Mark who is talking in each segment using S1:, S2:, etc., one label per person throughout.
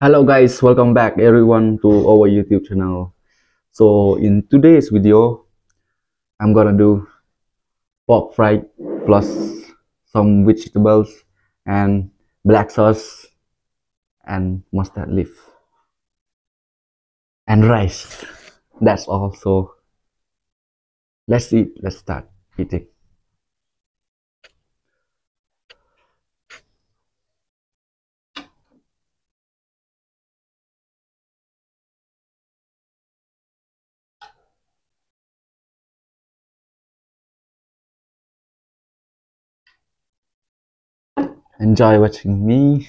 S1: Hello guys, welcome back everyone to our YouTube channel. So in today's video, I'm gonna do pork fry plus some vegetables and black sauce and mustard leaf and rice. That's all. So let's eat. Let's start eating. Enjoy watching me.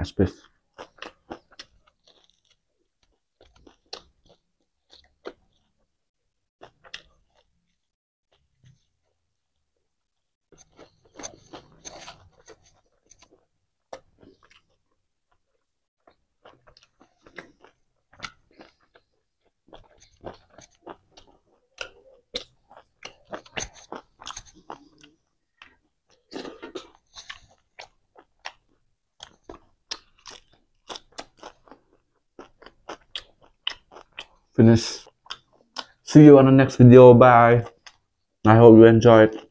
S1: as pessoas. Finish see you on the next video. Bye. I hope you enjoyed